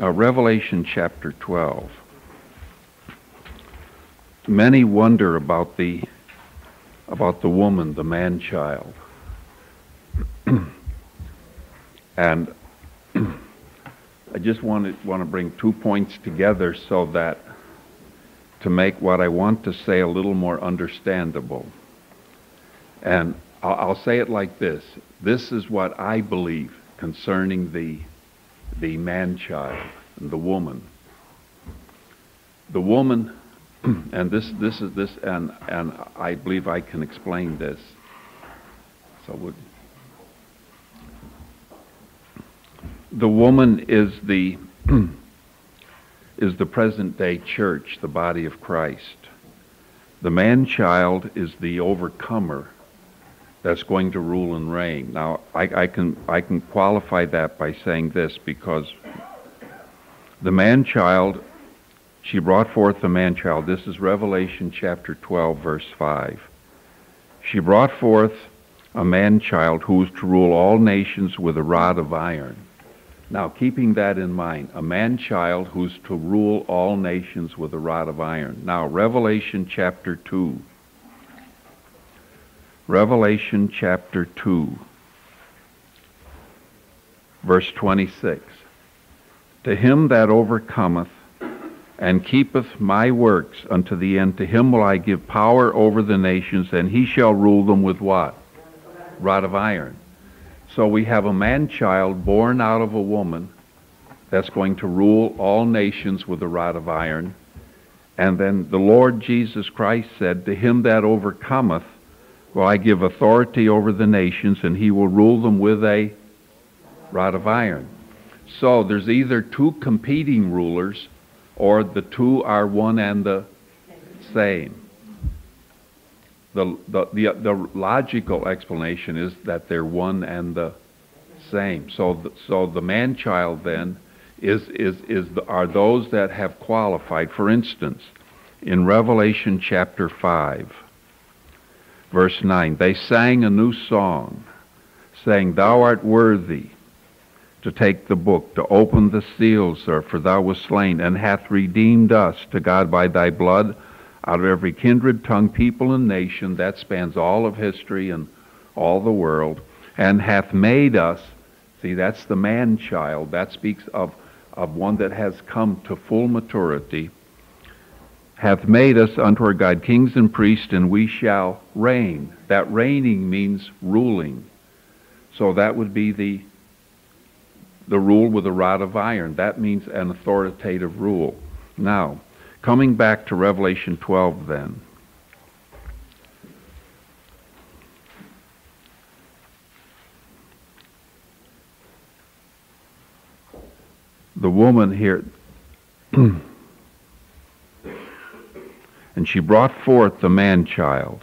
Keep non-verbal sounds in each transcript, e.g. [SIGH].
uh, Revelation chapter 12. Many wonder about the about the woman, the man child. [CLEARS THROAT] and [CLEARS THROAT] I just want to, want to bring two points together so that to make what I want to say a little more understandable. And I'll, I'll say it like this. This is what I believe concerning the, the man-child and the woman. The woman, [CLEARS THROAT] and this, this is this, and, and I believe I can explain this. So would, the woman is the [CLEARS THROAT] is the present day church, the body of Christ. The man child is the overcomer that's going to rule and reign. Now, I, I, can, I can qualify that by saying this because the man child, she brought forth the man child. This is Revelation chapter 12, verse 5. She brought forth a man child who is to rule all nations with a rod of iron. Now, keeping that in mind, a man child who's to rule all nations with a rod of iron. Now, Revelation chapter 2. Revelation chapter 2, verse 26. To him that overcometh and keepeth my works unto the end, to him will I give power over the nations, and he shall rule them with what? Rod of iron. So we have a man child born out of a woman that's going to rule all nations with a rod of iron. And then the Lord Jesus Christ said, To him that overcometh, will I give authority over the nations, and he will rule them with a rod of iron. So there's either two competing rulers, or the two are one and the same the, the, the, the, logical explanation is that they're one and the same. So, the, so the man child then is, is, is the, are those that have qualified. For instance, in Revelation chapter 5, verse 9, they sang a new song, saying, Thou art worthy to take the book, to open the seals, sir, for thou wast slain, and hath redeemed us to God by thy blood out of every kindred, tongue, people, and nation, that spans all of history and all the world, and hath made us, see, that's the man child, that speaks of, of one that has come to full maturity, hath made us unto our God kings and priests, and we shall reign. That reigning means ruling. So that would be the the rule with a rod of iron. That means an authoritative rule. Now, Coming back to Revelation 12 then. The woman here, [CLEARS THROAT] and she brought forth the man child.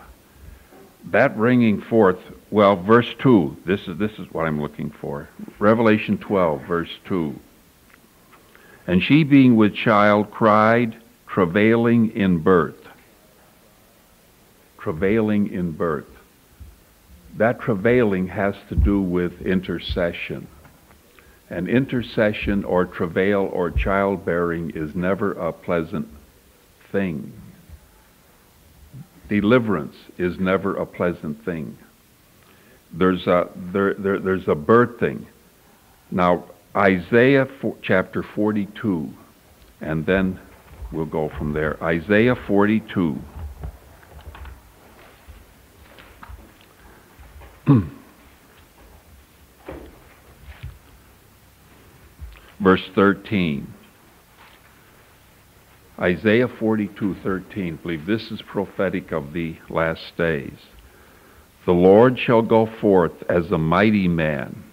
That bringing forth, well, verse 2, this is, this is what I'm looking for. Revelation 12, verse 2. And she being with child cried, travailing in birth. Travailing in birth. That travailing has to do with intercession. And intercession or travail or childbearing is never a pleasant thing. Deliverance is never a pleasant thing. There's a, there, there, there's a birthing. Now, Isaiah chapter 42, and then We'll go from there. Isaiah 42. [CLEARS THROAT] Verse 13. Isaiah 42:13. Believe this is prophetic of the last days. The Lord shall go forth as a mighty man.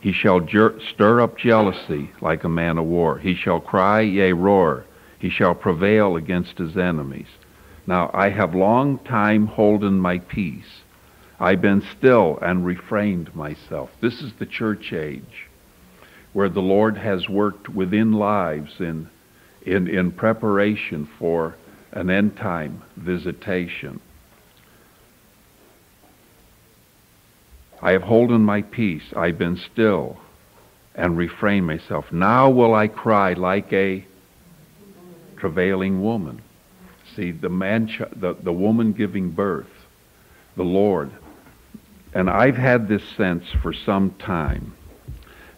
He shall stir up jealousy like a man of war. He shall cry, yea, roar. He shall prevail against his enemies. Now I have long time holden my peace. I've been still and refrained myself. This is the church age where the Lord has worked within lives in, in, in preparation for an end time visitation. I have holden my peace. I've been still and refrain myself. Now will I cry like a travailing woman. See, the man, the, the woman giving birth, the Lord. And I've had this sense for some time.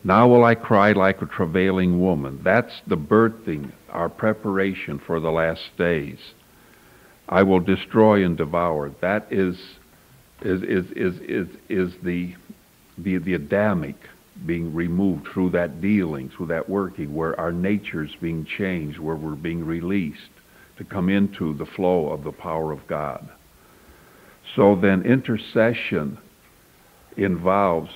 Now will I cry like a travailing woman. That's the birthing, our preparation for the last days. I will destroy and devour. That is, is, is, is, is, is the, the, the Adamic being removed through that dealing, through that working, where our nature's being changed, where we're being released to come into the flow of the power of God. So then intercession involves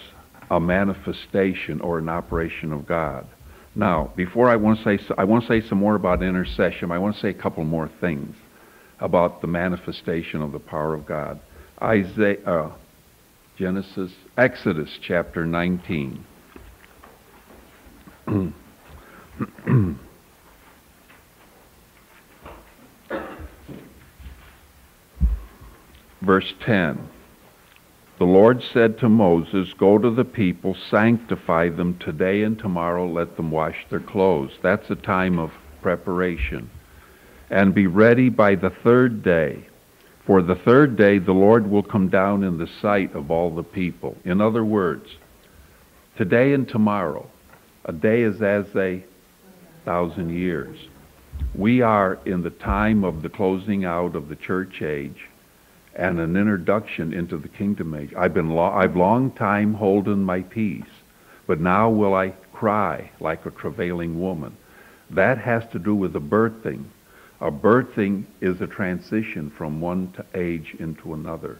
a manifestation or an operation of God. Now, before I want to say, I want to say some more about intercession. I want to say a couple more things about the manifestation of the power of God. Isaiah, uh, Genesis, Exodus chapter 19. [CLEARS THROAT] Verse 10. The Lord said to Moses, Go to the people, sanctify them today and tomorrow, let them wash their clothes. That's a time of preparation. And be ready by the third day. For the third day the Lord will come down in the sight of all the people. In other words, today and tomorrow, a day is as a thousand years. We are in the time of the closing out of the church age and an introduction into the kingdom age. I've been lo- I've long time holden my peace, but now will I cry like a travailing woman. That has to do with the birthing. A birthing is a transition from one age into another.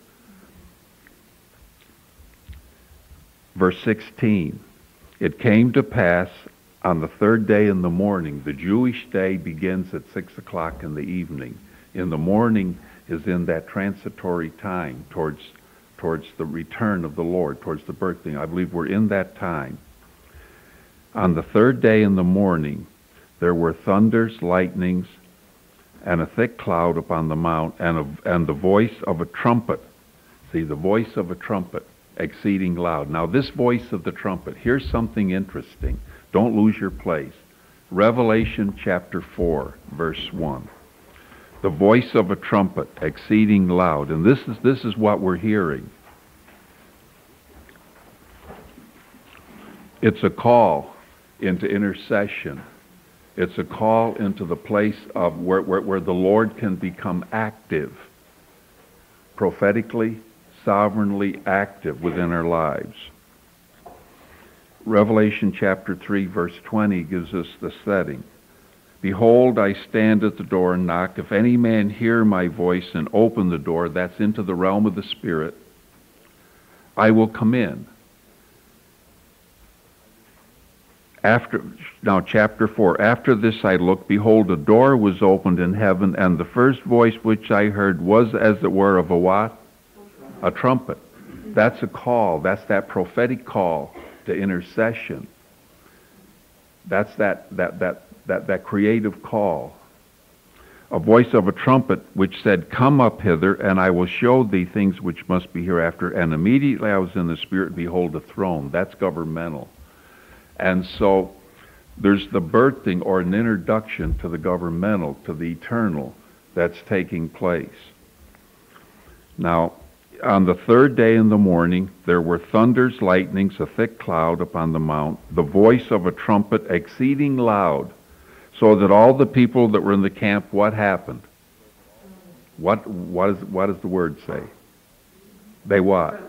Verse 16. It came to pass on the third day in the morning, the Jewish day begins at 6 o'clock in the evening. In the morning, is in that transitory time towards, towards the return of the Lord, towards the birthing. I believe we're in that time. On the third day in the morning, there were thunders, lightnings, and a thick cloud upon the mount, and, a, and the voice of a trumpet. See, the voice of a trumpet, exceeding loud. Now, this voice of the trumpet, here's something interesting. Don't lose your place. Revelation chapter 4, verse 1 the voice of a trumpet exceeding loud. And this is, this is what we're hearing. It's a call into intercession. It's a call into the place of where, where, where the Lord can become active, prophetically, sovereignly active within our lives. Revelation chapter 3 verse 20 gives us the setting. Behold, I stand at the door and knock. If any man hear my voice and open the door, that's into the realm of the Spirit, I will come in. After, now chapter 4, after this I looked, behold, a door was opened in heaven, and the first voice which I heard was as it were of a what? A trumpet. That's a call. That's that prophetic call to intercession. That's that, that, that that, that creative call. A voice of a trumpet which said, Come up hither, and I will show thee things which must be hereafter. And immediately I was in the Spirit, behold, a throne. That's governmental. And so there's the birthing or an introduction to the governmental, to the eternal that's taking place. Now, on the third day in the morning, there were thunders, lightnings, a thick cloud upon the mount, the voice of a trumpet exceeding loud, so that all the people that were in the camp, what happened? What, what, is, what does the word say? They what?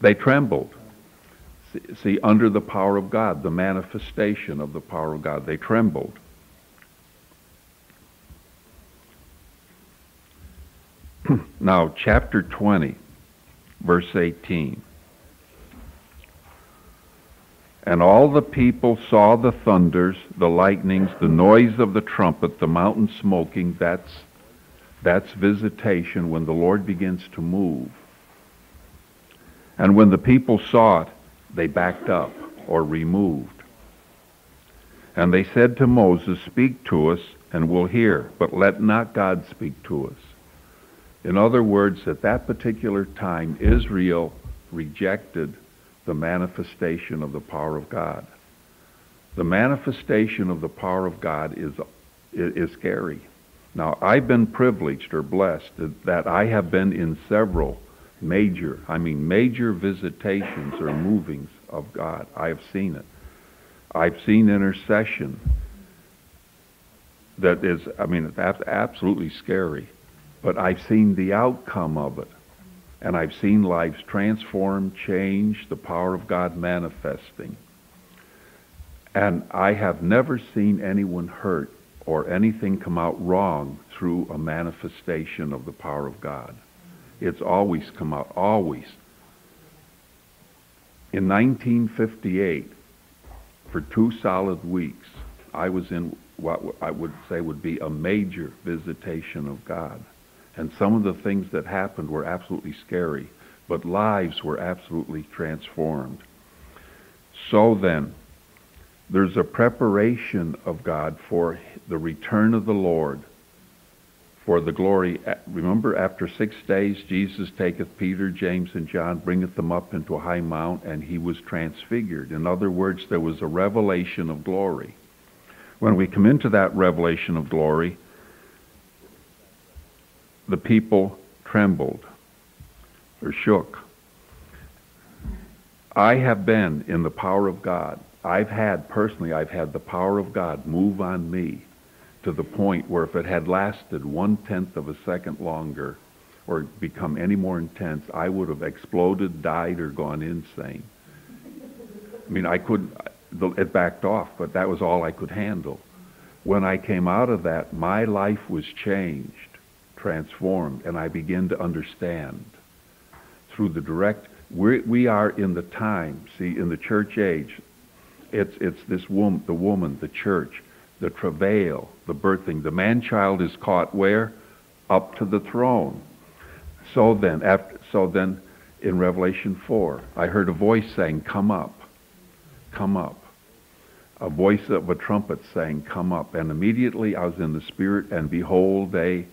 They trembled. See, see, under the power of God, the manifestation of the power of God, they trembled. [CLEARS THROAT] now, chapter 20, verse 18. And all the people saw the thunders, the lightnings, the noise of the trumpet, the mountain smoking. That's, that's visitation when the Lord begins to move. And when the people saw it, they backed up or removed. And they said to Moses, Speak to us, and we'll hear, but let not God speak to us. In other words, at that particular time, Israel rejected the manifestation of the power of God. The manifestation of the power of God is, is scary. Now, I've been privileged or blessed that I have been in several major, I mean major visitations or movings of God. I have seen it. I've seen intercession that is, I mean, it's absolutely scary. But I've seen the outcome of it. And I've seen lives transformed, changed, the power of God manifesting. And I have never seen anyone hurt or anything come out wrong through a manifestation of the power of God. It's always come out, always. In 1958, for two solid weeks, I was in what I would say would be a major visitation of God. And some of the things that happened were absolutely scary, but lives were absolutely transformed. So then, there's a preparation of God for the return of the Lord, for the glory. Remember, after six days, Jesus taketh Peter, James, and John, bringeth them up into a high mount, and he was transfigured. In other words, there was a revelation of glory. When we come into that revelation of glory, the people trembled or shook. I have been in the power of God. I've had, personally, I've had the power of God move on me to the point where if it had lasted one tenth of a second longer or become any more intense, I would have exploded, died, or gone insane. I mean, I couldn't, it backed off, but that was all I could handle. When I came out of that, my life was changed transformed, and I begin to understand through the direct. We're, we are in the time. See, in the church age, it's it's this woman, the woman, the church, the travail, the birthing. The man-child is caught where? Up to the throne. So then, after so then, in Revelation four, I heard a voice saying, "Come up, come up." A voice of a trumpet saying, Come up. And immediately I was in the Spirit, and behold, a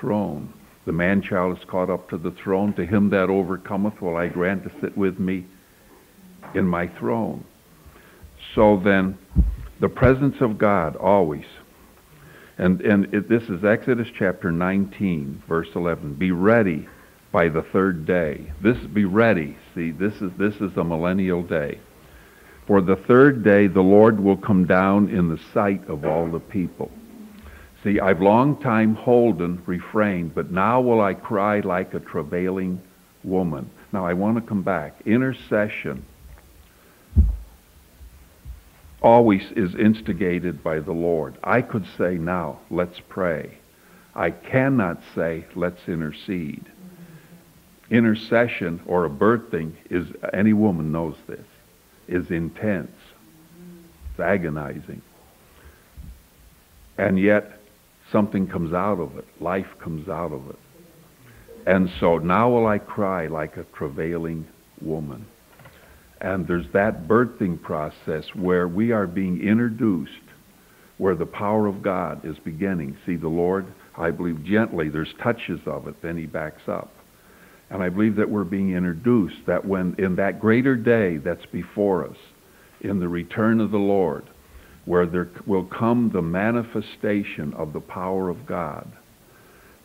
throne. The man child is caught up to the throne. To him that overcometh will I grant to sit with me in my throne. So then, the presence of God always. And, and it, this is Exodus chapter 19, verse 11. Be ready by the third day. This be ready. See, this is this is a millennial day. For the third day the Lord will come down in the sight of all the people. See, I've long time holden, refrained, but now will I cry like a travailing woman. Now I want to come back. Intercession always is instigated by the Lord. I could say now, let's pray. I cannot say, let's intercede. Intercession or a birthing is, any woman knows this, is intense. It's agonizing. And yet, something comes out of it. Life comes out of it. And so now will I cry like a travailing woman. And there's that birthing process where we are being introduced, where the power of God is beginning. See, the Lord, I believe gently, there's touches of it, then he backs up. And I believe that we're being introduced, that when in that greater day that's before us, in the return of the Lord, where there will come the manifestation of the power of God.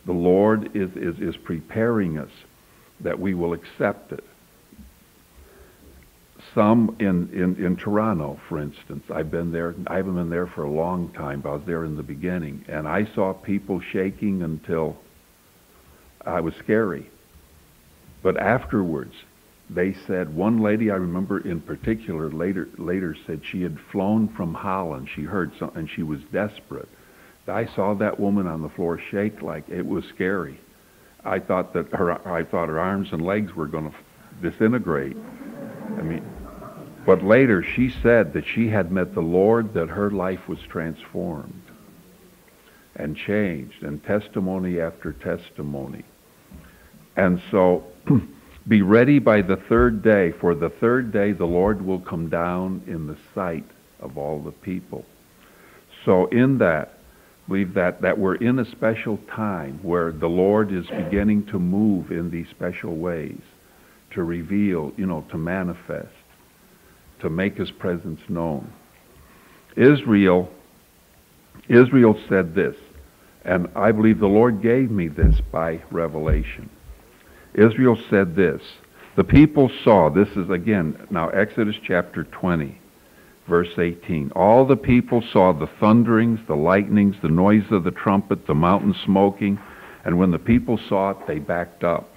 The Lord is, is, is preparing us that we will accept it. Some in, in, in Toronto, for instance, I've been there, I haven't been there for a long time, but I was there in the beginning, and I saw people shaking until I was scary. But afterwards, they said one lady I remember in particular later later said she had flown from Holland. She heard something and she was desperate. I saw that woman on the floor shake like it was scary. I thought that her I thought her arms and legs were going to disintegrate. I mean, but later she said that she had met the Lord, that her life was transformed and changed, and testimony after testimony. And so [CLEARS THROAT] Be ready by the third day, for the third day the Lord will come down in the sight of all the people. So in that, believe that, that we're in a special time where the Lord is beginning to move in these special ways, to reveal, you know, to manifest, to make his presence known. Israel, Israel said this, and I believe the Lord gave me this by revelation. Israel said this. The people saw, this is again, now Exodus chapter 20, verse 18. All the people saw the thunderings, the lightnings, the noise of the trumpet, the mountain smoking, and when the people saw it, they backed up.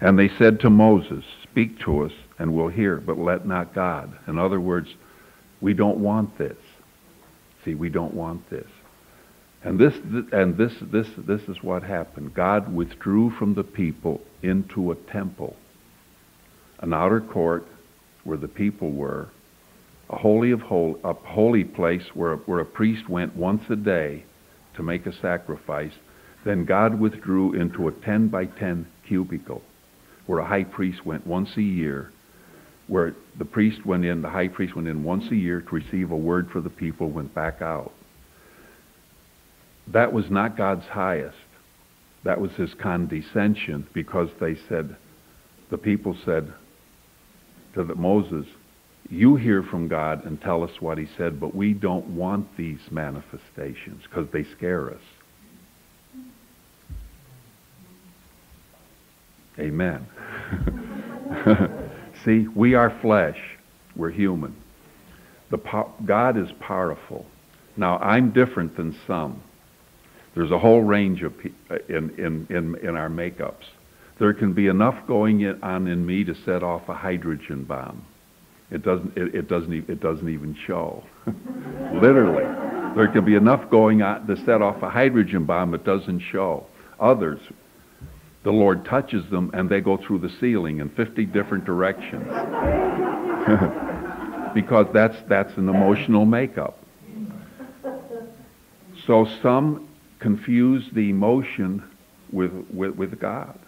And they said to Moses, Speak to us, and we'll hear, but let not God. In other words, we don't want this. See, we don't want this. And this, and this, this, this is what happened. God withdrew from the people into a temple, an outer court where the people were, a holy of holy, a holy place where, where a priest went once a day to make a sacrifice. Then God withdrew into a 10 by 10 cubicle where a high priest went once a year, where the priest went in, the high priest went in once a year to receive a word for the people, went back out. That was not God's highest. That was his condescension because they said, the people said to the, Moses, you hear from God and tell us what he said, but we don't want these manifestations because they scare us. Amen. [LAUGHS] See, we are flesh. We're human. The God is powerful. Now, I'm different than some. There's a whole range of uh, in, in, in, in our makeups. There can be enough going on in me to set off a hydrogen bomb. It doesn't, it, it doesn't, it doesn't even show. [LAUGHS] Literally. There can be enough going on to set off a hydrogen bomb that doesn't show. Others, the Lord touches them and they go through the ceiling in 50 different directions. [LAUGHS] because that's, that's an emotional makeup. So some confuse the emotion with, with, with God.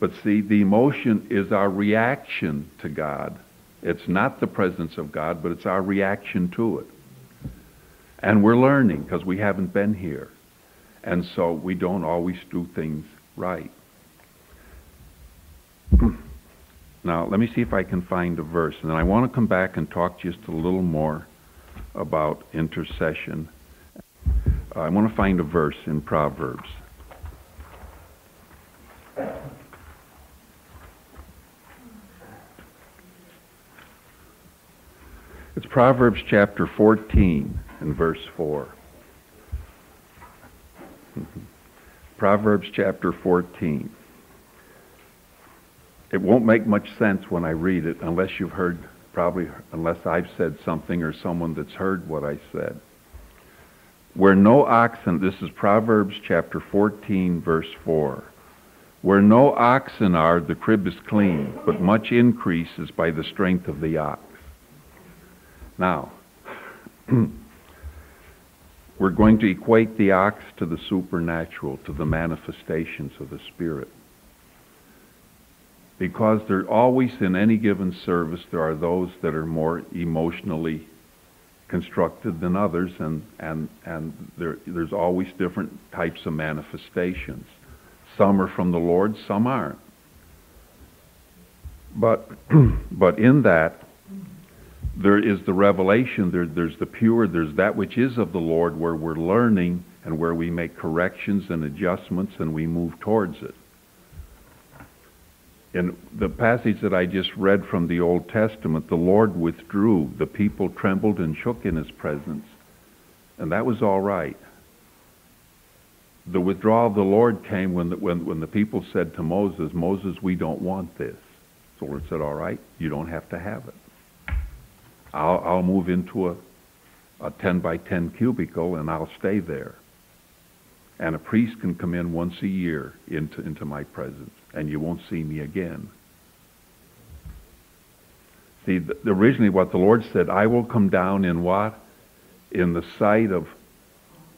But see, the emotion is our reaction to God. It's not the presence of God, but it's our reaction to it. And we're learning because we haven't been here. And so we don't always do things right. [CLEARS THROAT] now, let me see if I can find a verse. And then I want to come back and talk just a little more about intercession. Uh, I want to find a verse in Proverbs. It's Proverbs chapter 14 and verse 4. [LAUGHS] Proverbs chapter 14 it won't make much sense when I read it unless you've heard, probably unless I've said something or someone that's heard what I said. Where no oxen, this is Proverbs chapter 14, verse 4. Where no oxen are, the crib is clean, but much increase is by the strength of the ox. Now, [CLEARS THROAT] we're going to equate the ox to the supernatural, to the manifestations of the Spirit because there always in any given service there are those that are more emotionally constructed than others and and and there there's always different types of manifestations. Some are from the lord some aren't. But [CLEARS THROAT] but in that there is the revelation there, there's the pure there's that which is of the lord where we're learning and where we make corrections and adjustments and we move towards it in the passage that I just read from the Old Testament, the Lord withdrew. The people trembled and shook in his presence. And that was all right. The withdrawal of the Lord came when the, when, when the people said to Moses, Moses, we don't want this. The Lord said, all right, you don't have to have it. I'll, I'll move into a, a 10 by 10 cubicle and I'll stay there. And a priest can come in once a year into, into my presence and you won't see me again. See, the, originally what the Lord said, I will come down in what? In the sight of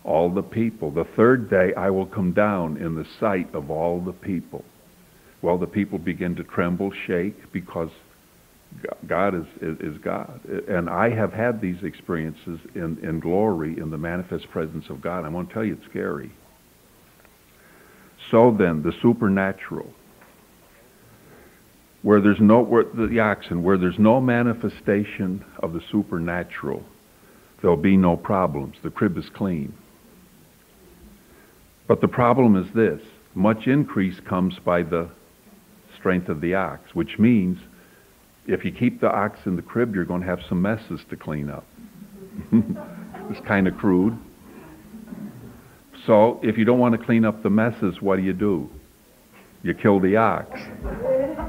all the people. The third day I will come down in the sight of all the people. Well, the people begin to tremble, shake, because God is, is, is, God. And I have had these experiences in, in glory, in the manifest presence of God. I want to tell you, it's scary. So then, the supernatural where there's no where the oxen where there's no manifestation of the supernatural there'll be no problems. The crib is clean. But the problem is this. Much increase comes by the strength of the ox, which means if you keep the ox in the crib, you're going to have some messes to clean up. [LAUGHS] it's kind of crude. So if you don't want to clean up the messes, what do you do? You kill the ox.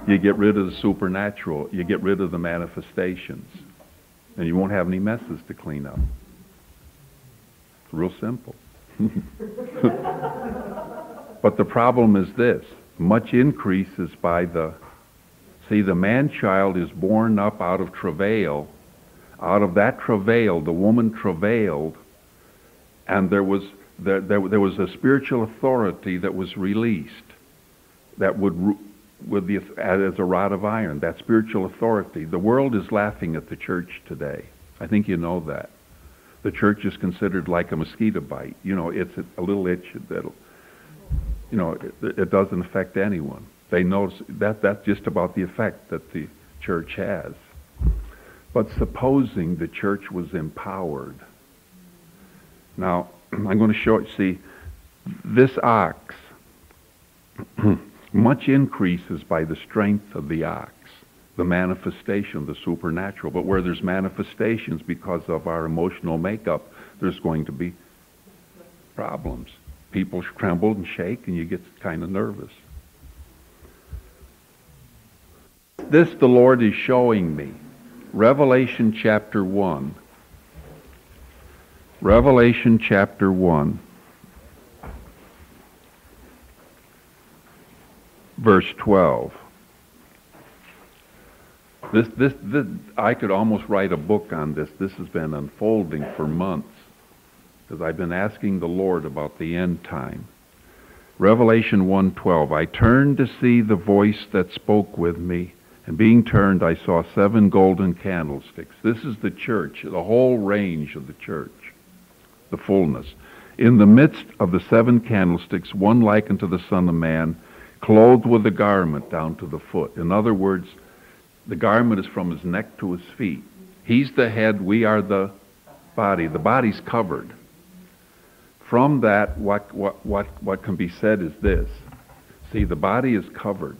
You get rid of the supernatural. You get rid of the manifestations. And you won't have any messes to clean up. It's real simple. [LAUGHS] but the problem is this. Much increase is by the, see, the man-child is born up out of travail. Out of that travail, the woman travailed, and there was, there, there, there was a spiritual authority that was released that would, would be as a rod of iron, that spiritual authority. The world is laughing at the church today. I think you know that. The church is considered like a mosquito bite. You know, it's a little itch that'll, you know, it, it doesn't affect anyone. They notice that that's just about the effect that the church has. But supposing the church was empowered. Now, [CLEARS THROAT] I'm going to show it. See, this ox [CLEARS THROAT] Much increases by the strength of the ox, the manifestation, the supernatural. But where there's manifestations because of our emotional makeup, there's going to be problems. People tremble and shake, and you get kind of nervous. This the Lord is showing me. Revelation chapter 1. Revelation chapter 1. Verse 12. This, this, this, I could almost write a book on this. This has been unfolding for months because I've been asking the Lord about the end time. Revelation 1:12 I turned to see the voice that spoke with me and being turned I saw seven golden candlesticks. This is the church, the whole range of the church, the fullness. In the midst of the seven candlesticks one like unto the son of man clothed with a garment down to the foot. In other words, the garment is from his neck to his feet. He's the head, we are the body. The body's covered. From that, what, what, what, what can be said is this. See, the body is covered.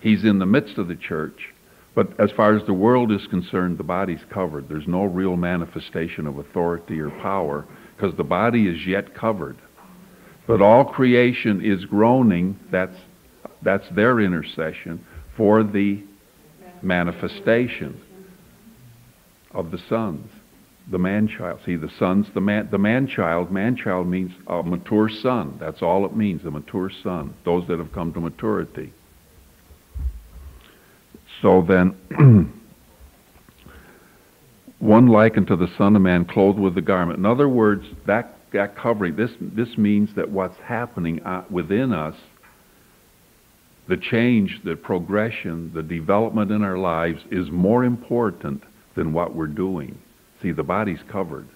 He's in the midst of the church, but as far as the world is concerned, the body's covered. There's no real manifestation of authority or power because the body is yet covered. But all creation is groaning, that's, that's their intercession, for the manifestation of the sons, the man-child. See, the sons, the man, the man-child, man-child means a mature son. That's all it means, a mature son, those that have come to maturity. So then, [CLEARS THROAT] one likened to the Son of Man clothed with the garment. In other words, that that covering, this, this means that what's happening uh, within us, the change, the progression, the development in our lives is more important than what we're doing. See, the body's covered.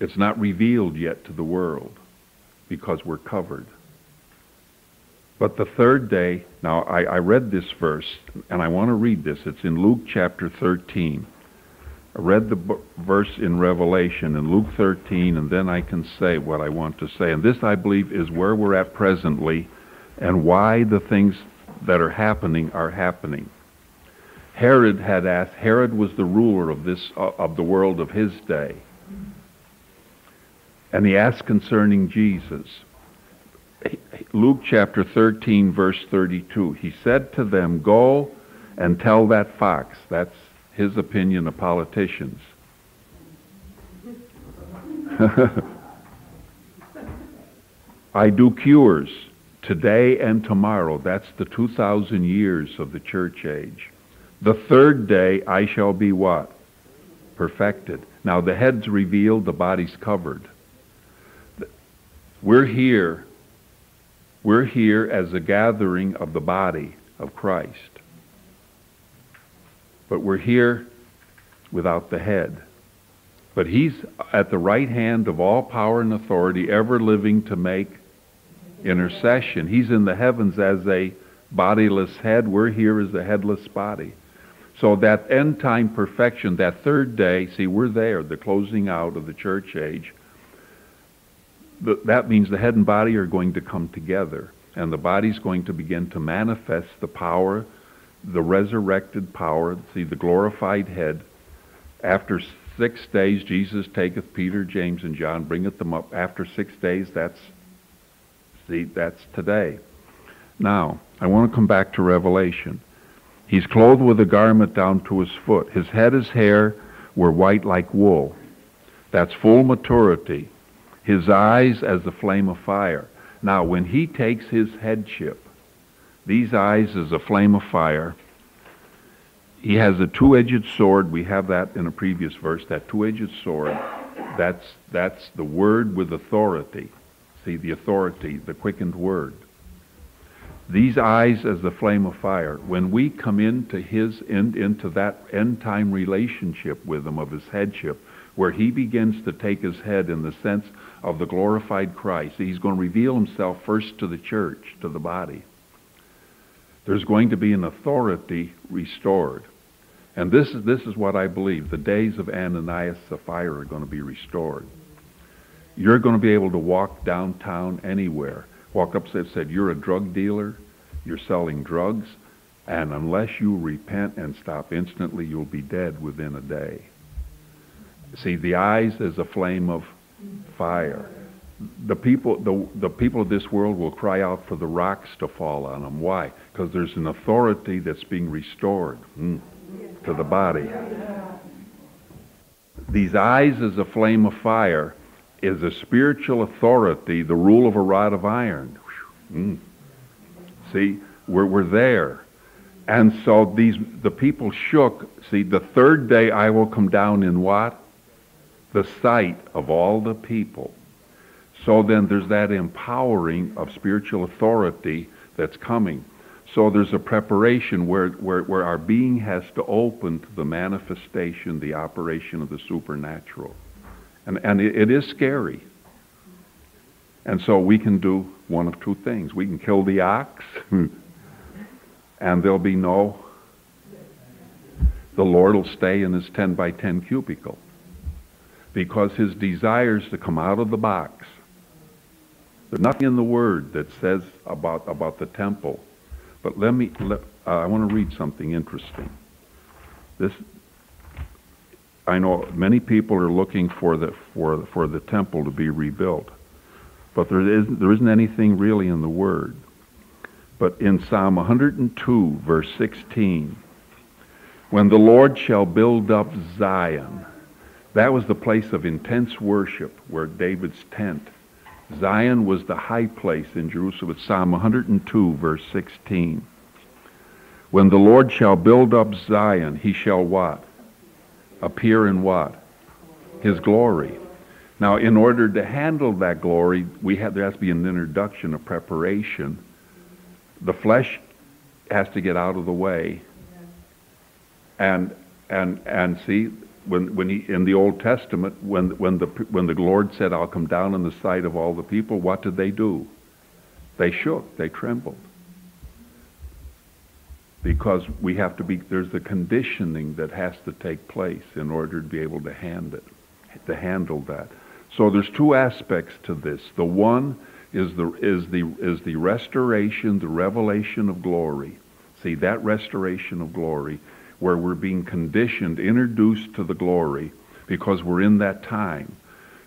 It's not revealed yet to the world because we're covered. But the third day, now I, I read this verse, and I want to read this. It's in Luke chapter 13. I read the verse in Revelation in Luke 13, and then I can say what I want to say. And this, I believe, is where we're at presently and why the things that are happening are happening. Herod had asked, Herod was the ruler of this, uh, of the world of his day. And he asked concerning Jesus. Luke chapter 13, verse 32. He said to them, Go and tell that fox, that's his opinion of politicians. [LAUGHS] I do cures today and tomorrow. That's the 2,000 years of the church age. The third day I shall be what? Perfected. Now the head's revealed, the body's covered. We're here. We're here as a gathering of the body of Christ. But we're here without the head. But he's at the right hand of all power and authority, ever living to make intercession. He's in the heavens as a bodiless head. We're here as a headless body. So that end time perfection, that third day, see, we're there, the closing out of the church age. That means the head and body are going to come together, and the body's going to begin to manifest the power, the resurrected power, see, the glorified head. After six days, Jesus taketh Peter, James, and John, bringeth them up. After six days, that's, see, that's today. Now, I want to come back to Revelation. He's clothed with a garment down to his foot. His head, his hair were white like wool. That's full maturity. His eyes as the flame of fire. Now, when he takes his headship, these eyes as a flame of fire, he has a two-edged sword. We have that in a previous verse, that two-edged sword. That's, that's the word with authority. See, the authority, the quickened word. These eyes as the flame of fire. When we come into his end, into that end time relationship with him of his headship, where he begins to take his head in the sense of the glorified Christ, he's going to reveal himself first to the church, to the body. There's going to be an authority restored. And this is, this is what I believe. The days of Ananias Sapphira are going to be restored. You're going to be able to walk downtown anywhere walk up and said, you're a drug dealer, you're selling drugs, and unless you repent and stop instantly, you'll be dead within a day. See, the eyes is a flame of fire. The people, the, the people of this world will cry out for the rocks to fall on them. Why? Because there's an authority that's being restored mm, to the body. These eyes as a flame of fire is a spiritual authority, the rule of a rod of iron. Mm. See, we're, we're there. And so these the people shook. See, the third day I will come down in what? The sight of all the people. So then there's that empowering of spiritual authority that's coming. So there's a preparation where, where, where our being has to open to the manifestation, the operation of the supernatural. And, and it, it is scary. And so we can do one of two things. We can kill the ox, [LAUGHS] and there'll be no, the Lord will stay in his 10 by 10 cubicle because his desires to come out of the box. There's nothing in the Word that says about, about the temple. But let me, let, uh, I want to read something interesting. This, I know many people are looking for the, for, for the temple to be rebuilt, but there isn't, there isn't anything really in the Word. But in Psalm 102, verse 16, when the Lord shall build up Zion, that was the place of intense worship where David's tent. Zion was the high place in Jerusalem. It's Psalm 102, verse 16. When the Lord shall build up Zion, he shall what? appear in what? His glory. Now, in order to handle that glory, we have, there has to be an introduction, a preparation. The flesh has to get out of the way. And, and, and see, when, when he, in the Old Testament, when, when, the, when the Lord said, I'll come down in the sight of all the people, what did they do? They shook, they trembled because we have to be there's the conditioning that has to take place in order to be able to hand it, to handle that. So there's two aspects to this. The one is the is the is the restoration, the revelation of glory. See that restoration of glory where we're being conditioned, introduced to the glory because we're in that time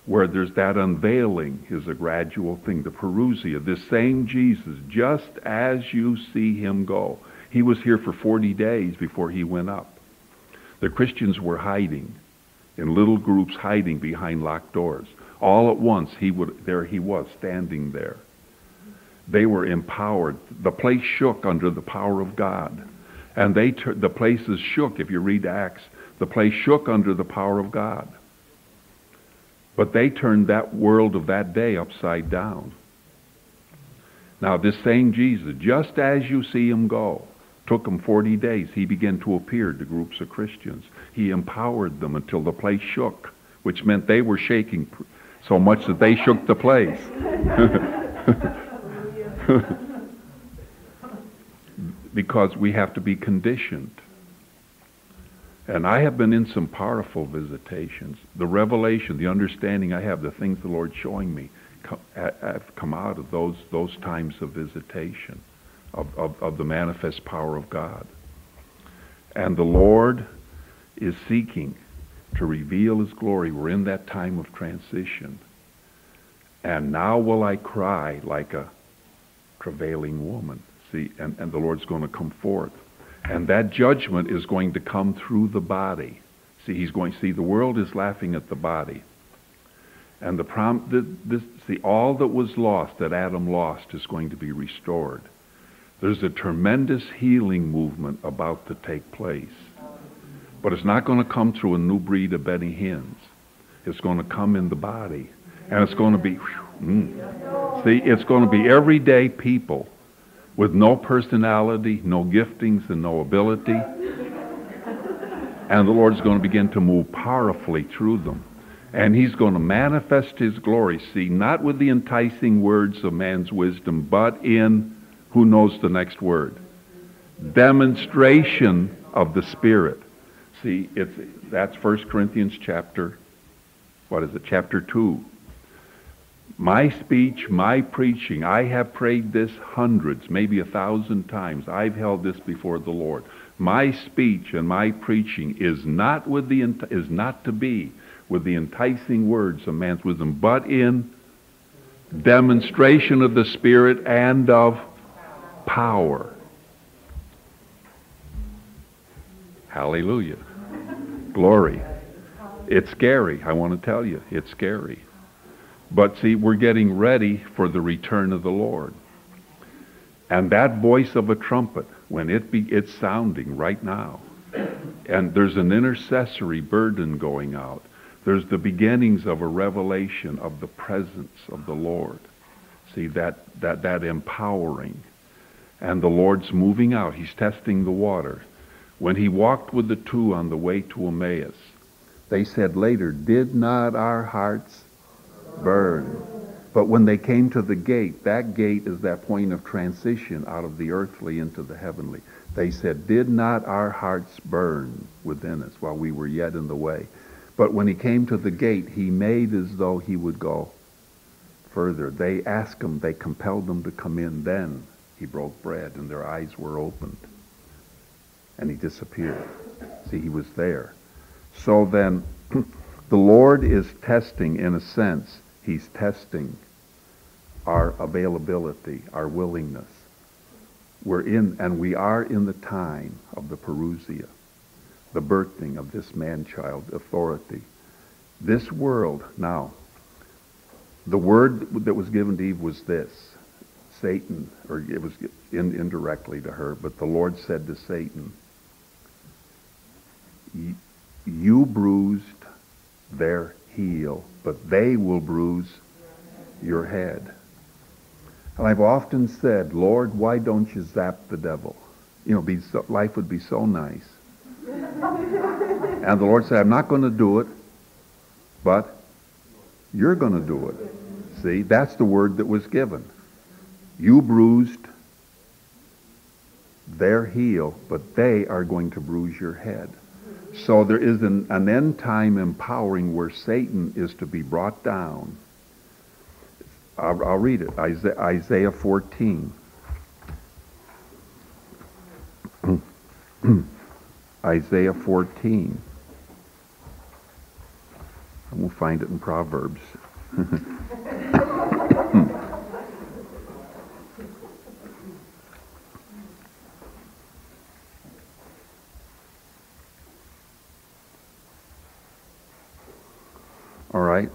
where there's that unveiling is a gradual thing, the parousia, this same Jesus, just as you see him go. He was here for 40 days before he went up. The Christians were hiding in little groups hiding behind locked doors. All at once, he would, there he was standing there. They were empowered. The place shook under the power of God. And they the places shook, if you read Acts, the place shook under the power of God. But they turned that world of that day upside down. Now, this same Jesus, just as you see him go, Took him 40 days. He began to appear to groups of Christians. He empowered them until the place shook, which meant they were shaking so much that they shook the place. [LAUGHS] because we have to be conditioned. And I have been in some powerful visitations. The revelation, the understanding I have, the things the Lord's showing me have come out of those, those times of visitation, of, of, of the manifest power of God. And the Lord is seeking to reveal his glory. We're in that time of transition. And now will I cry like a travailing woman. See, and, and the Lord's going to come forth. And that judgment is going to come through the body. See, he's going, to see, the world is laughing at the body. And the prom, this, see, all that was lost, that Adam lost, is going to be restored. There's a tremendous healing movement about to take place. But it's not going to come through a new breed of Benny Hinn's. It's going to come in the body. And it's going to be, mm. see, it's going to be everyday people with no personality, no giftings, and no ability. And the Lord's going to begin to move powerfully through them. And he's going to manifest his glory, see, not with the enticing words of man's wisdom, but in, who knows the next word? Demonstration of the Spirit. See, it's, that's 1 Corinthians chapter, what is it, chapter 2. My speech, my preaching, I have prayed this hundreds, maybe a thousand times. I've held this before the Lord. My speech and my preaching is not with the is not to be with the enticing words of man's wisdom, but in demonstration of the Spirit and of power. Hallelujah. Glory. It's scary, I want to tell you. It's scary. But see, we're getting ready for the return of the Lord. And that voice of a trumpet, when it be, it's sounding right now, and there's an intercessory burden going out, there's the beginnings of a revelation of the presence of the Lord. See, that, that, that empowering. And the Lord's moving out. He's testing the water. When he walked with the two on the way to Emmaus, they said later, Did not our hearts burn? But when they came to the gate, that gate is that point of transition out of the earthly into the heavenly. They said, Did not our hearts burn within us while we were yet in the way? But when he came to the gate, he made as though he would go further. They asked him, they compelled him to come in. Then he broke bread and their eyes were opened and he disappeared. See, he was there. So then, [CLEARS THROAT] the Lord is testing, in a sense, he's testing our availability, our willingness. We're in, and we are in the time of the parousia, the birthing of this man-child authority. This world, now, the word that was given to Eve was this. Satan, or it was in, indirectly to her, but the Lord said to Satan, you bruised their heel, but they will bruise your head. And I've often said, Lord, why don't you zap the devil? You know, be so, life would be so nice. and the Lord said, I'm not going to do it, but you're going to do it. See, that's the word that was given. You bruised their heel, but they are going to bruise your head. So there is an, an end time empowering where Satan is to be brought down. I'll, I'll read it. Isaiah, Isaiah 14. [CLEARS THROAT] Isaiah 14. And we'll find it in Proverbs. [LAUGHS] All right?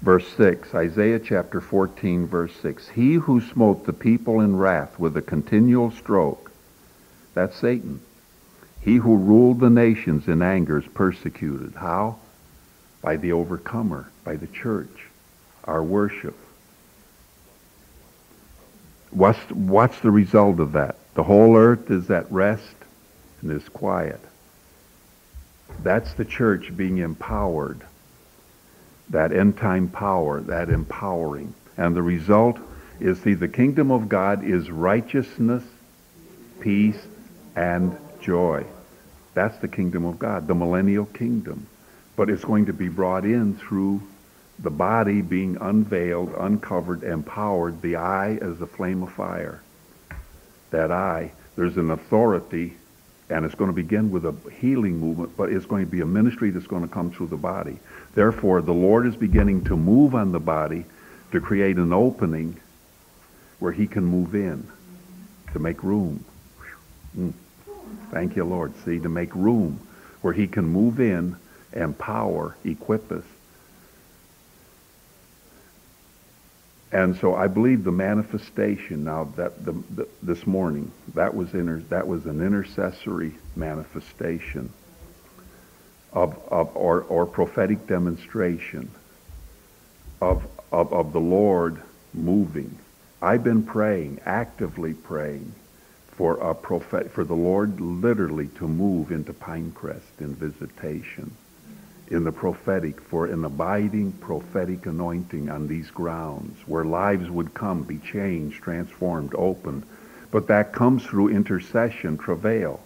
Verse 6, Isaiah chapter 14, verse 6. He who smote the people in wrath with a continual stroke, that's Satan. He who ruled the nations in anger is persecuted. How? By the overcomer, by the church, our worship. What's, what's the result of that? The whole earth is at rest and is quiet. That's the church being empowered. That end time power, that empowering. And the result is, see, the kingdom of God is righteousness, peace, and joy. That's the kingdom of God, the millennial kingdom. But it's going to be brought in through the body being unveiled, uncovered, empowered, the eye as the flame of fire. That eye, there's an authority, and it's going to begin with a healing movement, but it's going to be a ministry that's going to come through the body. Therefore, the Lord is beginning to move on the body to create an opening where he can move in, to make room. Mm. Thank you, Lord. See, to make room where he can move in, and power, equip us. And so I believe the manifestation now that the, the, this morning that was inter, that was an intercessory manifestation of, of or, or prophetic demonstration of, of, of the Lord moving. I've been praying, actively praying for a prophet, for the Lord literally to move into Pinecrest in visitation, in the prophetic, for an abiding prophetic anointing on these grounds, where lives would come, be changed, transformed, opened. But that comes through intercession, travail.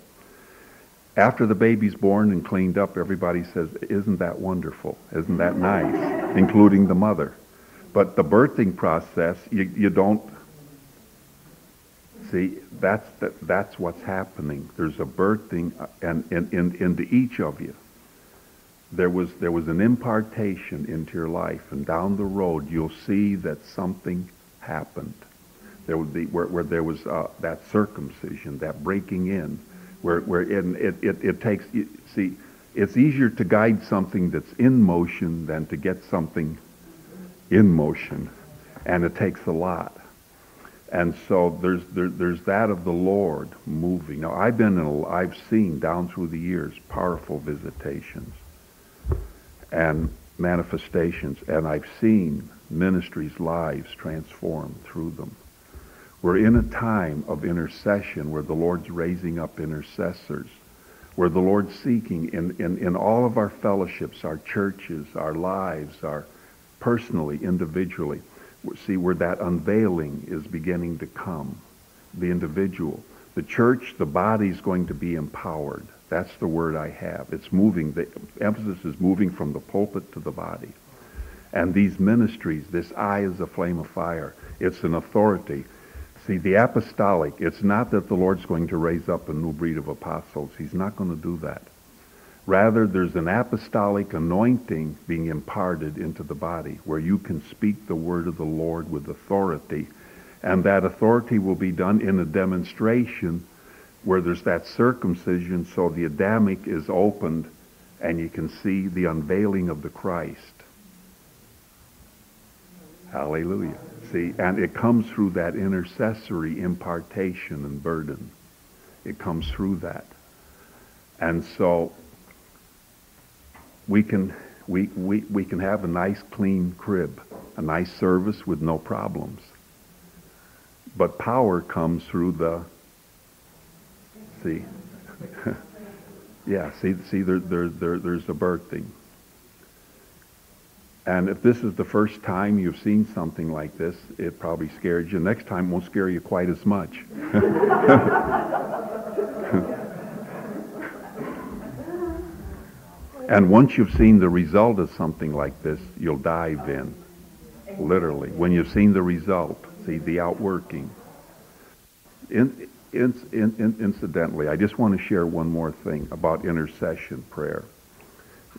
After the baby's born and cleaned up, everybody says, isn't that wonderful? Isn't that nice? Including the mother. But the birthing process, you, you don't See, that's, that, that's what's happening. There's a birthing uh, and into each of you. There was, there was an impartation into your life, and down the road you'll see that something happened. There would be where, where there was uh, that circumcision, that breaking in, where, where it, it, it, it takes, you, see, it's easier to guide something that's in motion than to get something in motion, and it takes a lot. And so there's there, there's that of the Lord moving. Now I've been in a, I've seen down through the years powerful visitations and manifestations, and I've seen ministries' lives transformed through them. We're in a time of intercession where the Lord's raising up intercessors, where the Lord's seeking in, in, in all of our fellowships, our churches, our lives, our personally, individually see where that unveiling is beginning to come. The individual. The church, the body is going to be empowered. That's the word I have. It's moving. The emphasis is moving from the pulpit to the body. And these ministries, this eye is a flame of fire. It's an authority. See, the apostolic, it's not that the Lord's going to raise up a new breed of apostles. He's not going to do that. Rather, there's an apostolic anointing being imparted into the body where you can speak the word of the Lord with authority. And that authority will be done in a demonstration where there's that circumcision so the Adamic is opened and you can see the unveiling of the Christ. Hallelujah. See, and it comes through that intercessory impartation and burden. It comes through that. And so we can, we, we, we can have a nice clean crib, a nice service with no problems. But power comes through the, see, [LAUGHS] yeah, see, see there, there, there, there's a birthing. And if this is the first time you've seen something like this, it probably scared you. Next time won't scare you quite as much. [LAUGHS] And once you've seen the result of something like this, you'll dive in, literally. When you've seen the result, see the outworking. In, in, in, incidentally, I just want to share one more thing about intercession prayer.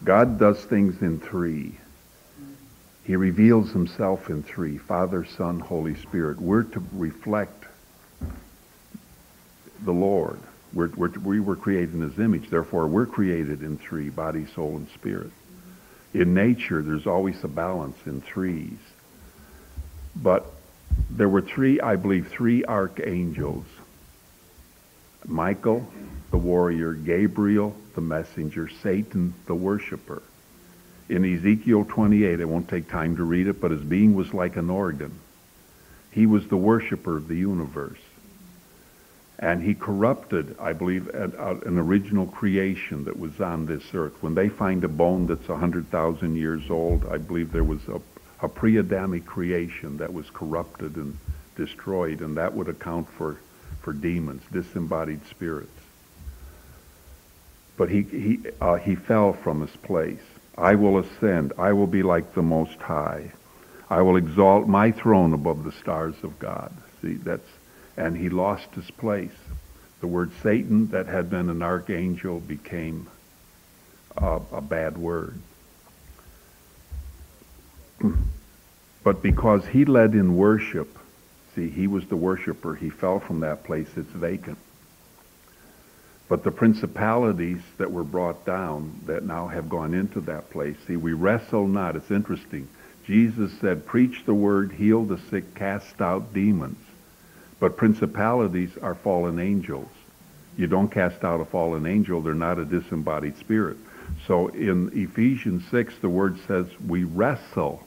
God does things in three. He reveals himself in three, Father, Son, Holy Spirit. We're to reflect the Lord. We're, we're, we were created in his image. Therefore, we're created in three, body, soul, and spirit. In nature, there's always a balance in threes. But there were three, I believe, three archangels. Michael, the warrior, Gabriel, the messenger, Satan, the worshiper. In Ezekiel 28, I won't take time to read it, but his being was like an organ. He was the worshiper of the universe. And he corrupted, I believe, an uh, original creation that was on this earth. When they find a bone that's 100,000 years old, I believe there was a, a pre-Adamic creation that was corrupted and destroyed, and that would account for, for demons, disembodied spirits. But he, he, uh, he fell from his place. I will ascend. I will be like the Most High. I will exalt my throne above the stars of God. See, that's, and he lost his place. The word Satan, that had been an archangel, became a, a bad word. [CLEARS THROAT] But because he led in worship, see, he was the worshiper, he fell from that place, it's vacant. But the principalities that were brought down that now have gone into that place, see, we wrestle not. It's interesting. Jesus said, preach the word, heal the sick, cast out demons. But principalities are fallen angels. You don't cast out a fallen angel. They're not a disembodied spirit. So in Ephesians 6, the word says we wrestle.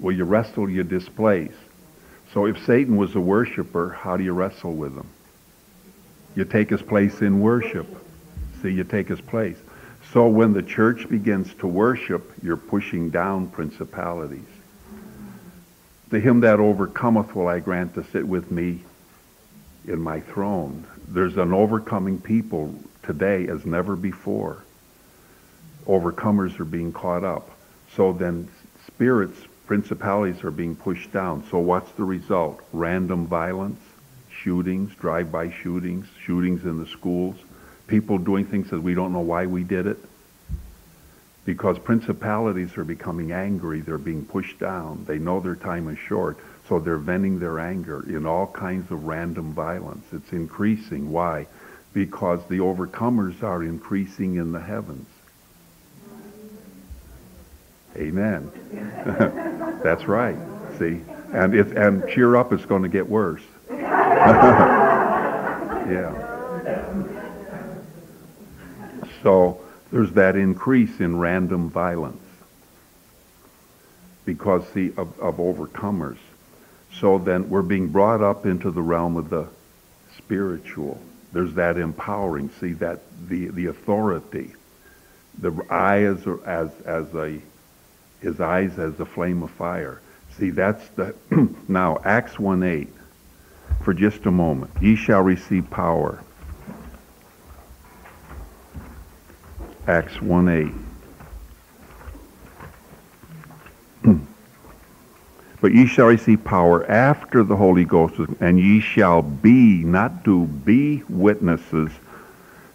Well, you wrestle, you displace. So if Satan was a worshiper, how do you wrestle with him? You take his place in worship. See, you take his place. So when the church begins to worship, you're pushing down principalities. To him that overcometh will I grant to sit with me in my throne. There's an overcoming people today as never before. Overcomers are being caught up. So then spirits, principalities are being pushed down. So what's the result? Random violence, shootings, drive-by shootings, shootings in the schools, people doing things that we don't know why we did it. Because principalities are becoming angry. They're being pushed down. They know their time is short. So they're venting their anger in all kinds of random violence. It's increasing. Why? Because the overcomers are increasing in the heavens. Amen. [LAUGHS] That's right. See? And if and cheer up, it's going to get worse. [LAUGHS] yeah. So there's that increase in random violence because see of, of overcomers. So then we're being brought up into the realm of the spiritual. There's that empowering. See that the the authority. The eye as as as a his eyes as a flame of fire. See that's the [CLEARS THROAT] now Acts one eight for just a moment. Ye shall receive power. Acts 1 8. [CLEARS THROAT] but ye shall receive power after the Holy Ghost, and ye shall be, not do, be witnesses.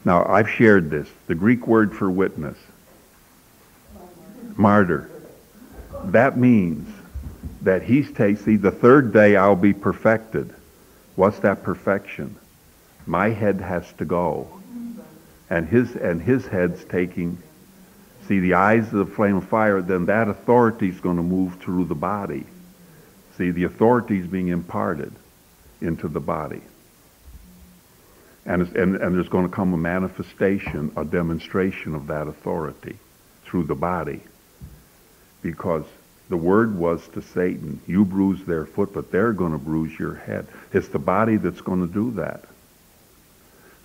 Now, I've shared this. The Greek word for witness, martyr. That means that he's taking, the third day I'll be perfected. What's that perfection? My head has to go. And his, and his head's taking, see, the eyes of the flame of fire, then that authority is going to move through the body. See, the authority is being imparted into the body. And, and, and there's going to come a manifestation, a demonstration of that authority through the body. Because the word was to Satan, you bruise their foot, but they're going to bruise your head. It's the body that's going to do that.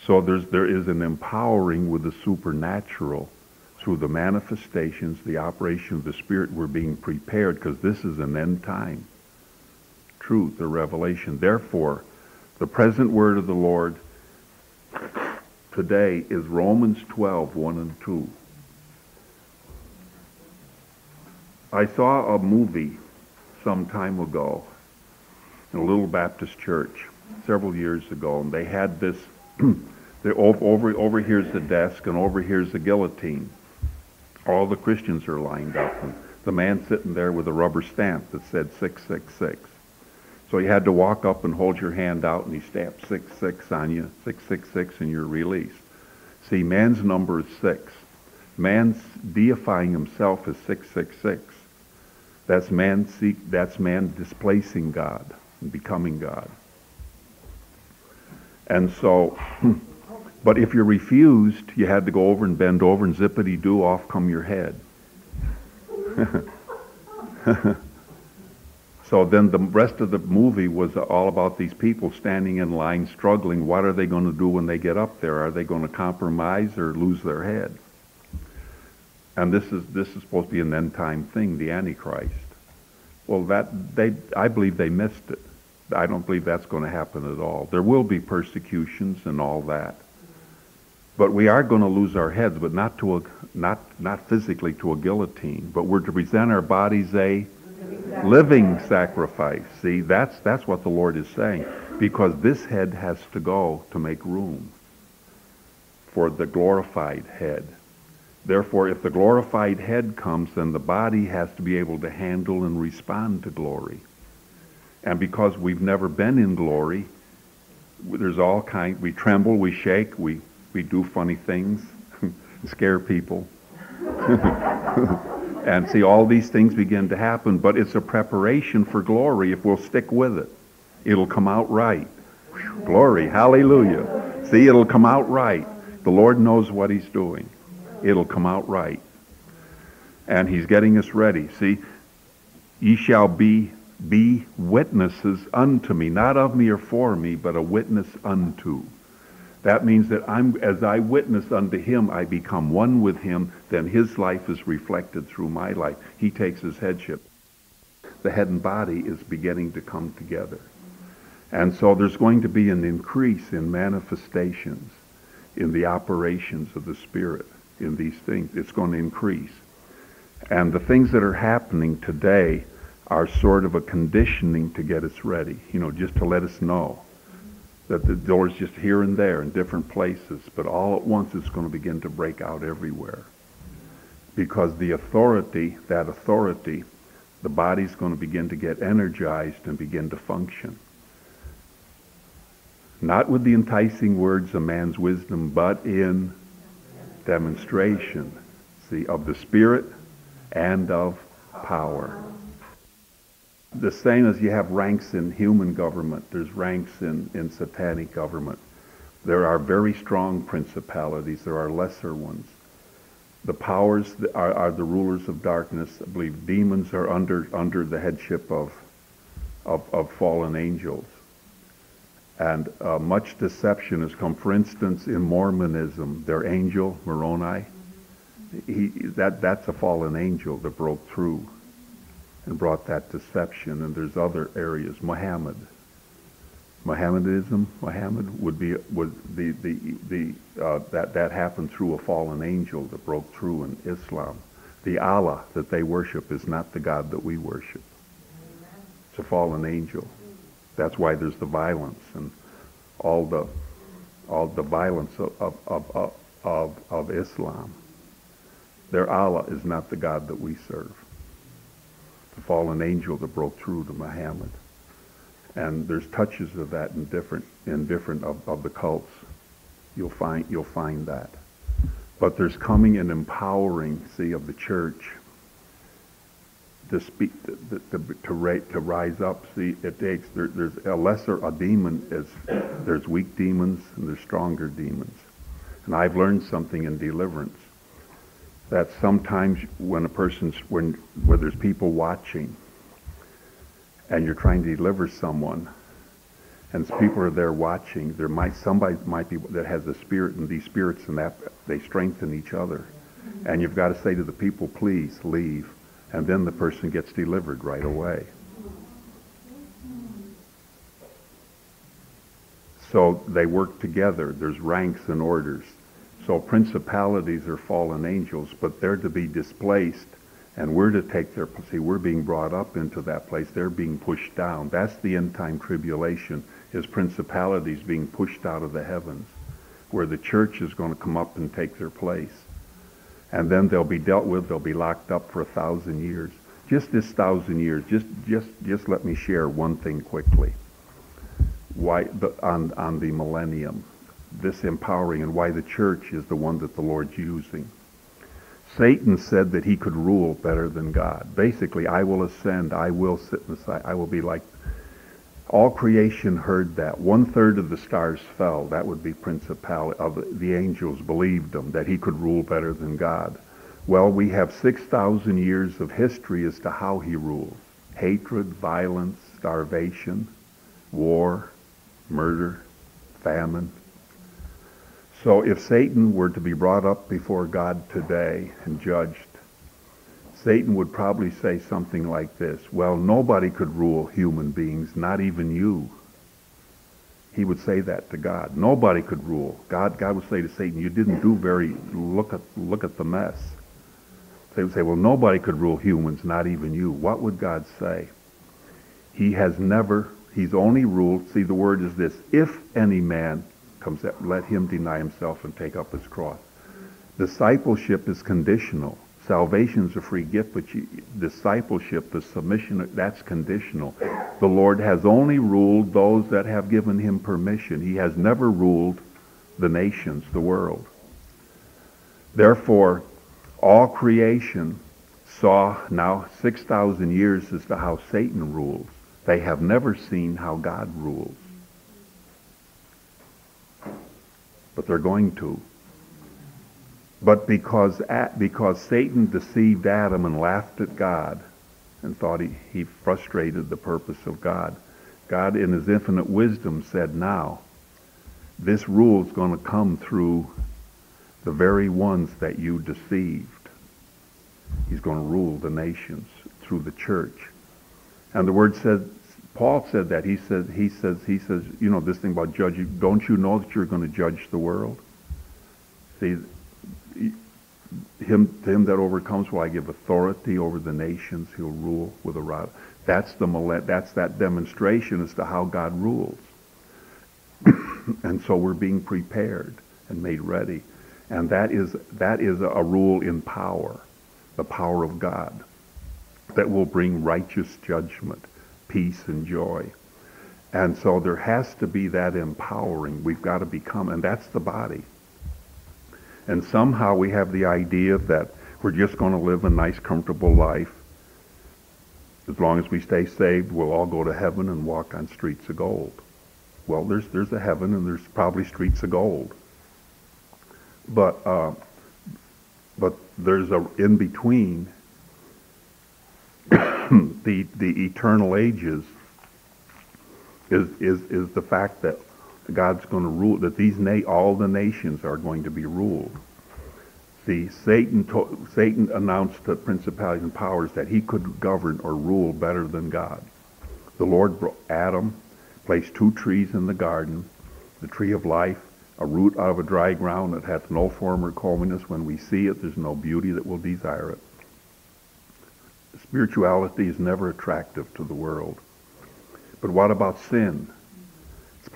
So there's, there is an empowering with the supernatural through the manifestations, the operation of the Spirit. We're being prepared because this is an end time truth, the revelation. Therefore, the present word of the Lord today is Romans 12, 1 and 2. I saw a movie some time ago in a little Baptist church several years ago, and they had this. [CLEARS THROAT] over over here's the desk, and over here's the guillotine. All the Christians are lined up, and the man sitting there with a rubber stamp that said six six six. So you had to walk up and hold your hand out, and he stamped six six on you, six six six, and you're released. See, man's number is six. Man's deifying himself as six six six. That's man seek, that's man displacing God and becoming God. And so, [LAUGHS] but if you refused, you had to go over and bend over and zippity doo, off come your head. [LAUGHS] so then the rest of the movie was all about these people standing in line struggling. What are they going to do when they get up there? Are they going to compromise or lose their head? And this is this is supposed to be an end time thing, the Antichrist. Well, that they, I believe they missed it. I don't believe that's going to happen at all. There will be persecutions and all that. But we are going to lose our heads, but not to a, not, not physically to a guillotine, but we're to present our bodies a living sacrifice. See, that's, that's what the Lord is saying. Because this head has to go to make room for the glorified head. Therefore, if the glorified head comes, then the body has to be able to handle and respond to glory. And because we've never been in glory, there's all kind, we tremble, we shake, we, we do funny things, [LAUGHS] scare people. [LAUGHS] and see, all these things begin to happen, but it's a preparation for glory if we'll stick with it. It'll come out right. Whew, glory, hallelujah. See, it'll come out right. The Lord knows what he's doing. It'll come out right. And he's getting us ready. See, ye shall be be witnesses unto me, not of me or for me, but a witness unto. That means that I'm, as I witness unto him, I become one with him, then his life is reflected through my life. He takes his headship. The head and body is beginning to come together. And so there's going to be an increase in manifestations, in the operations of the Spirit, in these things. It's going to increase. And the things that are happening today are sort of a conditioning to get us ready, you know, just to let us know that the door's just here and there in different places, but all at once it's going to begin to break out everywhere. Because the authority, that authority, the body's going to begin to get energized and begin to function. Not with the enticing words of man's wisdom, but in demonstration, see, of the Spirit and of power the same as you have ranks in human government, there's ranks in, in satanic government. There are very strong principalities. There are lesser ones. The powers are, are the rulers of darkness. I believe demons are under, under the headship of, of, of fallen angels. And uh, much deception has come. For instance, in Mormonism, their angel, Moroni, he, that, that's a fallen angel that broke through and brought that deception. And there's other areas. Muhammad. Mohammedanism, Muhammad would be would the the the uh, that that happened through a fallen angel that broke through in Islam. The Allah that they worship is not the God that we worship. It's a fallen angel. That's why there's the violence and all the all the violence of of of of, Islam. Their Allah is not the God that we serve the fallen angel that broke through to Muhammad. And there's touches of that in different in different of, of the cults. You'll find you'll find that. But there's coming an empowering, see, of the church to speak to to, to, to, rise up. See, it takes there, there's a lesser a demon is there's weak demons and there's stronger demons. And I've learned something in deliverance that sometimes when a person's when where there's people watching and you're trying to deliver someone and people are there watching there might somebody might be that has a spirit and these spirits and that they strengthen each other and you've got to say to the people please leave and then the person gets delivered right away so they work together there's ranks and orders so principalities are fallen angels, but they're to be displaced, and we're to take their see. We're being brought up into that place. They're being pushed down. That's the end time tribulation. Is principalities being pushed out of the heavens, where the church is going to come up and take their place, and then they'll be dealt with. They'll be locked up for a thousand years. Just this thousand years. Just just just let me share one thing quickly. Why the, on on the millennium this empowering and why the church is the one that the Lord's using. Satan said that he could rule better than God. Basically, I will ascend, I will sit I will be like. All creation heard that. One third of the stars fell. That would be principality. Of the angels believed him that he could rule better than God. Well, we have 6,000 years of history as to how he rules. Hatred, violence, starvation, war, murder, famine, so if Satan were to be brought up before God today and judged, Satan would probably say something like this, well, nobody could rule human beings, not even you. he would say that to God. Nobody could rule. God, God would say to Satan, you didn't do very, look at, look at the mess. They would say, well, nobody could rule humans, not even you. What would God say? He has never, he's only ruled, see the word is this, if any man comes up, let him deny himself and take up his cross. Discipleship is conditional. Salvation is a free gift, but you, discipleship, the submission, that's conditional. The Lord has only ruled those that have given him permission. He has never ruled the nations, the world. Therefore, all creation saw now 6,000 years as to how Satan rules. They have never seen how God rules. But they're going to. But because, because Satan deceived Adam and laughed at God and thought he, he frustrated the purpose of God, God in his infinite wisdom said, now, this rule is going to come through the very ones that you deceived. He's going to rule the nations through the church. And the word said, Paul said that. He says, he says, he says, you know, this thing about judging, don't you know that you're going to judge the world? See, him, to him that overcomes will I give authority over the nations. He'll rule with a rod. That's the that's that demonstration as to how God rules. [COUGHS] and so we're being prepared and made ready. And that is that is a rule in power, the power of God, that will bring righteous judgment, peace and joy. And so there has to be that empowering. We've got to become, and that's the body. And somehow we have the idea that we're just going to live a nice, comfortable life. As long as we stay saved, we'll all go to heaven and walk on streets of gold. Well, there's there's a heaven and there's probably streets of gold. But uh, but there's a in between [COUGHS] the the eternal ages is is is the fact that God's going to rule, that these all the nations are going to be ruled. See, Satan, Satan announced to principalities and powers that he could govern or rule better than God. The Lord, brought Adam, placed two trees in the garden, the tree of life, a root out of a dry ground that hath no form or comeliness. When we see it, there's no beauty that will desire it. Spirituality is never attractive to the world. But what about sin?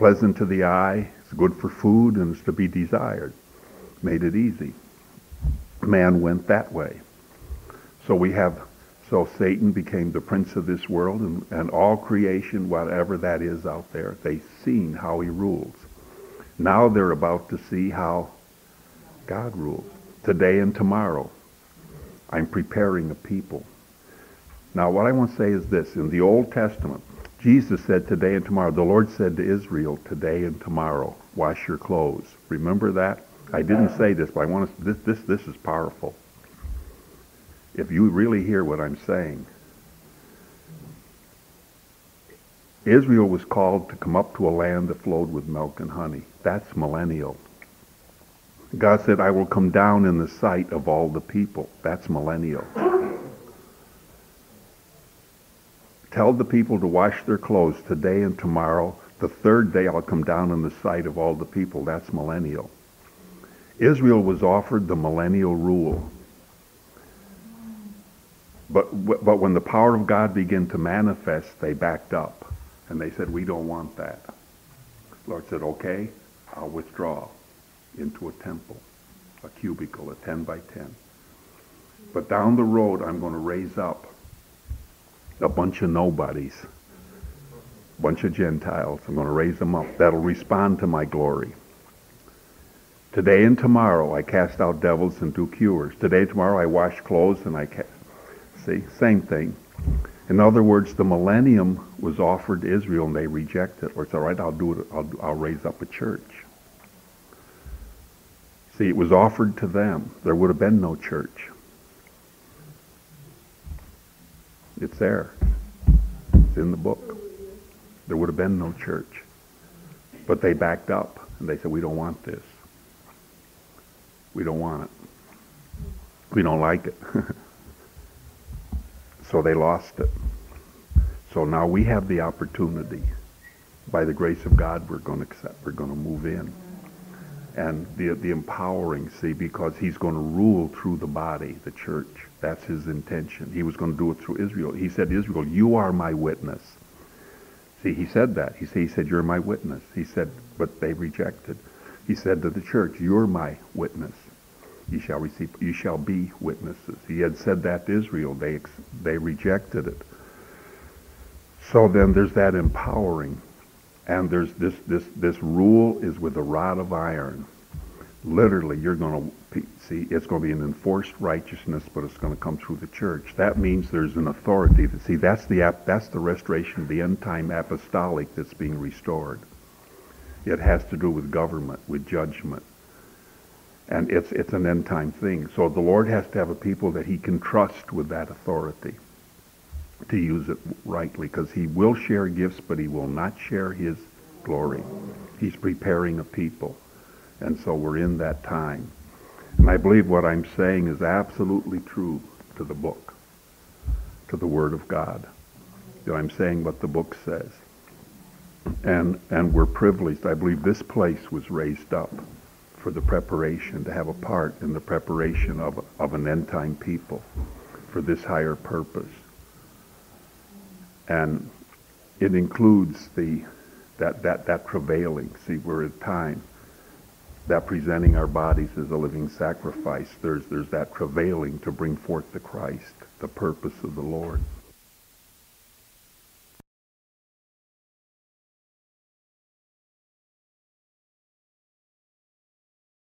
Pleasant to the eye, it's good for food, and it's to be desired. Made it easy. Man went that way. So we have, so Satan became the prince of this world, and, and all creation, whatever that is out there, they've seen how he rules. Now they're about to see how God rules. Today and tomorrow, I'm preparing a people. Now, what I want to say is this. In the Old Testament, Jesus said today and tomorrow. The Lord said to Israel today and tomorrow, wash your clothes. Remember that? I didn't say this, but I want to, this, this, this is powerful. If you really hear what I'm saying, Israel was called to come up to a land that flowed with milk and honey. That's millennial. God said, I will come down in the sight of all the people. That's millennial. Tell the people to wash their clothes today and tomorrow. The third day I'll come down in the sight of all the people. That's millennial. Israel was offered the millennial rule. But, but when the power of God began to manifest, they backed up. And they said, we don't want that. The Lord said, okay, I'll withdraw into a temple, a cubicle, a 10 by 10. But down the road, I'm going to raise up a bunch of nobodies, a bunch of Gentiles. I'm going to raise them up. That'll respond to my glory. Today and tomorrow I cast out devils and do cures. Today and tomorrow I wash clothes and I cast. See, same thing. In other words, the millennium was offered to Israel and they rejected it. Or it's all right, I'll do it. I'll, I'll raise up a church. See, it was offered to them. There would have been no church. It's there. It's in the book. There would have been no church. But they backed up and they said, we don't want this. We don't want it. We don't like it. [LAUGHS] so they lost it. So now we have the opportunity. by the grace of God, we're going to accept, we're going to move in. And the, the empowering, see, because he's going to rule through the body, the church. That's his intention. He was going to do it through Israel. He said, Israel, you are my witness. See, he said that. He said, he said, you're my witness. He said, but they rejected. He said to the church, you're my witness. You shall receive, you shall be witnesses. He had said that to Israel. They, they rejected it. So then there's that empowering. And there's this, this, this rule is with a rod of iron. Literally, you're going to see, it's going to be an enforced righteousness, but it's going to come through the church. That means there's an authority. That, see, that's the, that's the restoration of the end time apostolic that's being restored. It has to do with government, with judgment. And it's, it's an end time thing. So the Lord has to have a people that he can trust with that authority to use it rightly because he will share gifts, but he will not share his glory. He's preparing a people. And so we're in that time. And I believe what I'm saying is absolutely true to the book, to the Word of God. Know, I'm saying what the book says. And, and we're privileged. I believe this place was raised up for the preparation, to have a part in the preparation of, of an end time people for this higher purpose. And it includes the, that, that, that travailing. See, we're at time that presenting our bodies as a living sacrifice. There's, there's that travailing to bring forth the Christ, the purpose of the Lord.